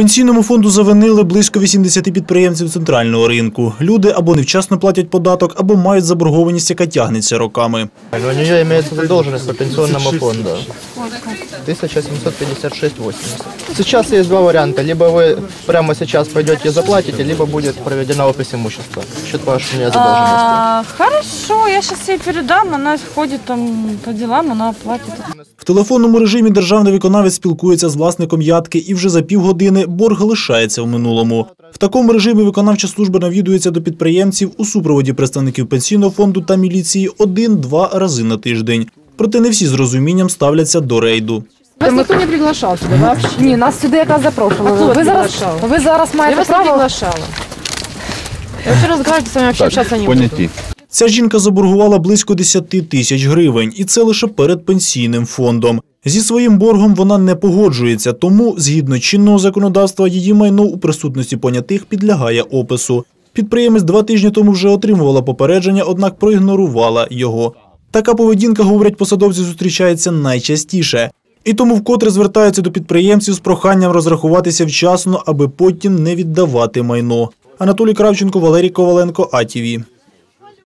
Пенсійному фонду завинили близько 80 підприємців центрального ринку. Люди або невчасно платять податок, або мають заборгованість, яка тягнеться роками. У нее имеется задолженность по пенсионному фонду. 1756,80. Сейчас есть два варианта. Либо вы прямо сейчас пойдете и заплатите, либо будет проведена опись имущества. Счет погашения задолженности. А, хорошо, я сейчас ей передам, она ходит там по делам, она оплатит. Телефонному режимі державний виконавець спілкується з власником ядки, і вже за півгодини борг лишається в минулому. В такому режимі виконавча служба навідується до підприємців у супроводі представників пенсійного фонду та міліції один-два рази на тиждень. Проте не всі з розумінням ставляться до рейду. Вас ніхто не приглашав сюди, вообще. Ні, нас сюди якраз запрошували. Ви, зараз, ви зараз Я маєте вас не право. приглашала. Я разговаривать с вами общаться не буду. Ця жінка заборгувала близько 10 тисяч гривень, і це лише перед пенсійним фондом. Зі своїм боргом вона не погоджується, тому, згідно чинного законодавства, її майно у присутності понятих підлягає опису. Підприємець два тижні тому вже отримувала попередження, однак проігнорувала його. Така поведінка, говорять посадовці, зустрічається найчастіше. І тому вкотре звертаються до підприємців з проханням розрахуватися вчасно, аби потім не віддавати майно. Анатолій Кравченко, Валерій Коваленко, АТВ.